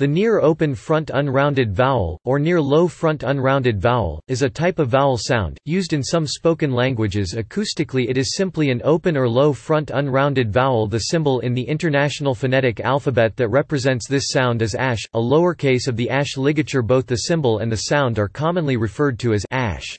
The near open front unrounded vowel, or near low front unrounded vowel, is a type of vowel sound, used in some spoken languages acoustically it is simply an open or low front unrounded vowel The symbol in the International Phonetic Alphabet that represents this sound is ash, a lowercase of the ash ligature both the symbol and the sound are commonly referred to as ash.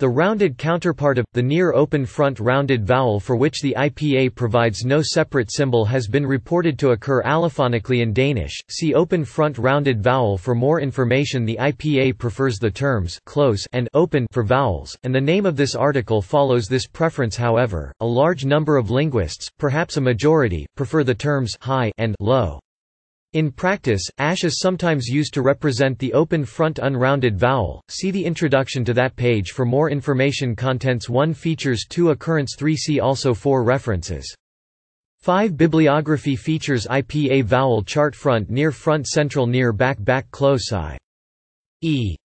The rounded counterpart of, the near open front rounded vowel for which the IPA provides no separate symbol has been reported to occur allophonically in Danish. See open front rounded vowel for more information The IPA prefers the terms close and open for vowels, and the name of this article follows this preference however, a large number of linguists, perhaps a majority, prefer the terms high and low. In practice, ash is sometimes used to represent the open front unrounded vowel. See the introduction to that page for more information. Contents 1 Features 2 Occurrence 3 See also 4 References. 5 Bibliography features IPA vowel chart front near front central near back back close eye. E.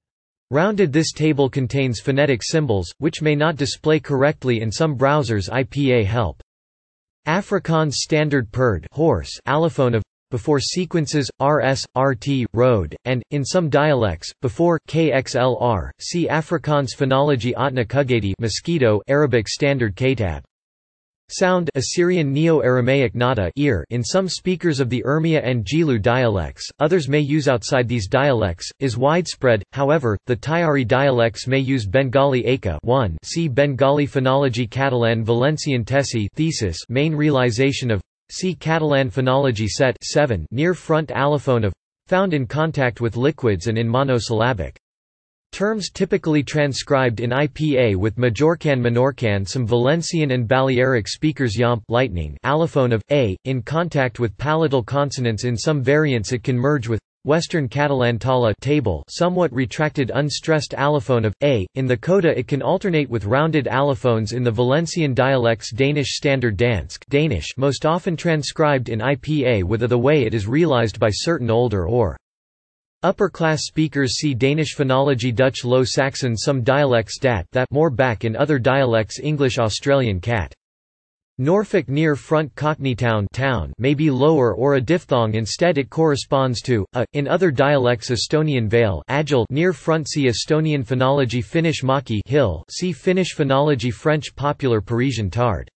Rounded This table contains phonetic symbols, which may not display correctly in some browsers IPA help. Afrikaans Standard Perd horse allophone of before sequences, rs, rt, road, and, in some dialects, before kxlr. See Afrikaans phonology Atna Kugati mosquito Arabic standard Katab. Sound Assyrian Neo-Aramaic nata ear in some speakers of the Urmia and Gilu dialects, others may use outside these dialects, is widespread, however, the Tayari dialects may use Bengali Aka 1 see Bengali phonology Catalan Valencian Tesi thesis main realization of See Catalan phonology set 7 near front allophone of found in contact with liquids and in monosyllabic. Terms typically transcribed in IPA with Majorcan Menorcan some Valencian and Balearic speakers yomp lightning allophone of a in contact with palatal consonants in some variants it can merge with Western Catalan tala table somewhat retracted unstressed allophone of a. In the coda it can alternate with rounded allophones in the Valencian dialects Danish Standard Dansk Danish most often transcribed in IPA with a the way it is realized by certain older or Upper-class speakers see Danish phonology Dutch Low Saxon some dialects dat that more back in other dialects English Australian cat. Norfolk near front Cockney town, town may be lower or a diphthong instead it corresponds to, a, in other dialects Estonian vale agile near front see Estonian phonology Finnish maki hill see Finnish phonology French popular Parisian tard.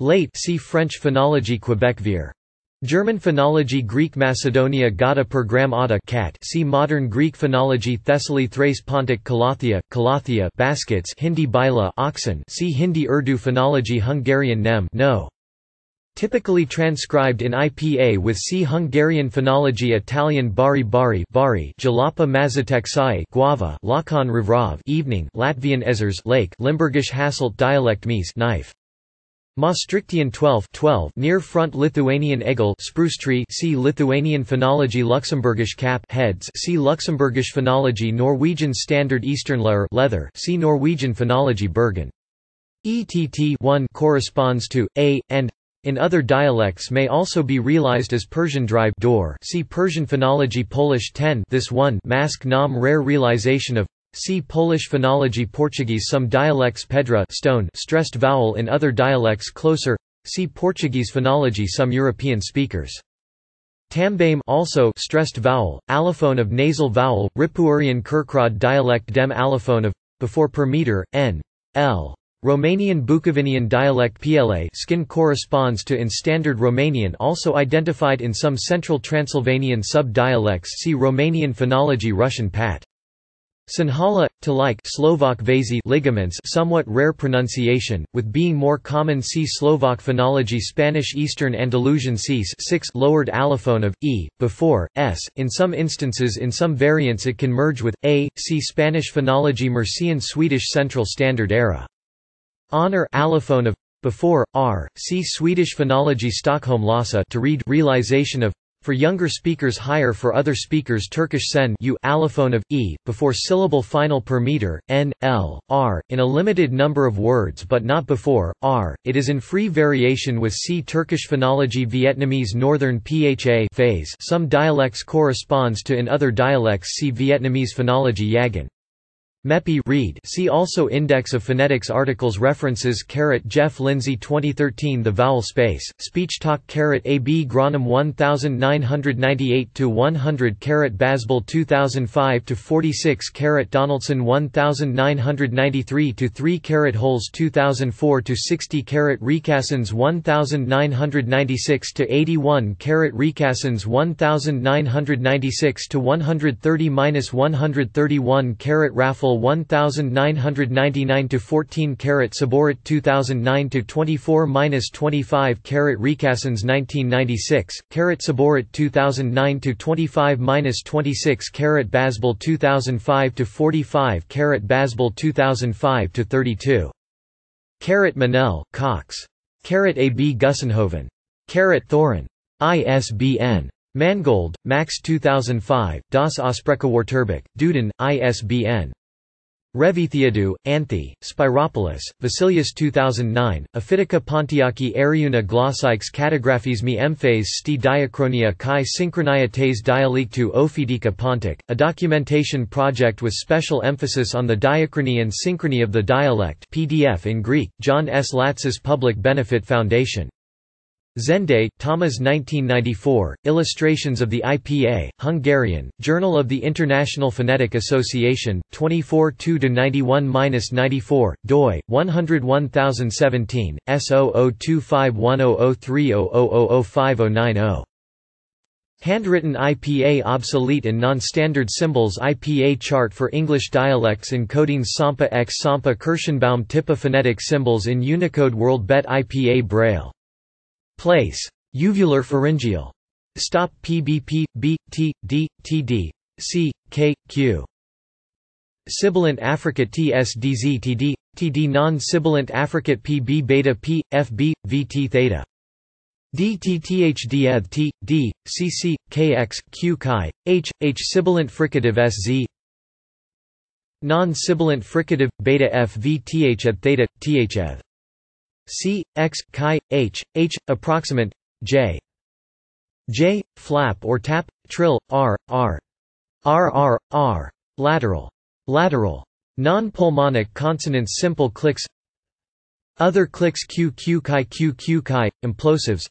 Late see French phonology Quebec veer. German phonology Greek Macedonia Gata per gram cat see Modern Greek phonology Thessaly Thrace Pontic Calathea, Calathea baskets Hindi Bila oxen see Hindi Urdu phonology Hungarian Nem no. Typically transcribed in IPA with C. Hungarian phonology Italian Bari Bari Bari Jalapa Mazatexai Guava Lakan Rivrov evening Latvian Ezers lake Limburgish Hasselt dialect Mies knife Maastrichtian 12, 12 near front Lithuanian Egel spruce tree see Lithuanian phonology Luxembourgish cap heads see Luxembourgish phonology Norwegian standard Eastern leather, leather see Norwegian phonology Bergen. ETT 1 corresponds to a and in other dialects may also be realized as Persian drive door see Persian phonology Polish 10 this one mask nom rare realization of See Polish phonology Portuguese Some dialects pedra stone stressed vowel in other dialects closer See Portuguese phonology Some European speakers Tambame also stressed vowel, allophone of nasal vowel, Ripuarian Kerkrade dialect dem allophone of, before per meter, n, l. Romanian Bukovinian dialect PLA skin corresponds to in Standard Romanian also identified in some Central Transylvanian sub-dialects see Romanian phonology Russian pat. Sinhala, to like Slovak vasi ligaments somewhat rare pronunciation, with being more common see Slovak phonology Spanish Eastern Andalusian cis 6 lowered allophone of, e, before, s, in some instances in some variants it can merge with, a, see Spanish phonology Mercian Swedish Central Standard Era. Honor allophone of, before, r, see Swedish phonology Stockholm Lhasa to read realization of, For younger speakers higher for other speakers Turkish sen u allophone of e before syllable final per meter n l r in a limited number of words but not before r. It is in free variation with C Turkish phonology Vietnamese northern pha phase. Some dialects corresponds to in other dialects see Vietnamese phonology Yagan. MEPI read see also Index of Phonetics articles References Carat Geoff Lindsey 2013 The Vowel Space, Speech Talk Carat AB Granum one thousand nine hundred ninety eight to one hundred. Carat Basbøll 2005-46 Carat Donaldson one thousand nine hundred ninety three to three. Carat Holes 2004-60 Carat Recasens 1996-81 Carat Recasens 1996-130-131 Carat Rafel 1999 to 14 carat Saborit 2009 to 24 minus 25 carat Recasens 1996 carat Saborit 2009 to 25 minus 26 carat Basbøll 2005 to 45 carat Basbøll 2005 to 32 carat Manel Cox. Carat AB Gussenhoven. Carat Thorin. ISBN Mangold, Max 2005, Das Aussprachewörterbuch, Duden, ISBN Revithiadou, Anthi, Spyropoulos, Vassilios 2009, Aphitica Pontiaki Ariuna Glossikes Catographies me emphase sti diachronia kai synchroniates dialectu Ophidika Pontic, a documentation project with special emphasis on the diachrony and synchrony of the dialect PDF in Greek, John S. Latsis Public Benefit Foundation Szende, Thomas 1994, Illustrations of the IPA, Hungarian, Journal of the International Phonetic Association, 24 2-91-94, doi, 101017, S0025100300059090. Handwritten IPA obsolete and non-standard symbols IPA chart for English dialects encoding Sampa x Sampa Kirshenbaum TIPA phonetic symbols in Unicode WorldBet IPA Braille Place. Uvular pharyngeal. Stop PBP, B, T, D, TD, C, K, Q. Sibilant affricate TSDZ TD, TD non-sibilant affricate PB beta P, FB, VT theta. DTTHD ETH T, D, CC, KX, Q chi, H, H sibilant fricative SZ Non-sibilant fricative, beta FV TH theta, TH C, X, chi, H, H, approximate, J. J, flap or tap, trill, R, R. R, R, R. Lateral. Lateral. Non-pulmonic consonants simple clicks Other clicks Q Q chi Q Q chi, implosives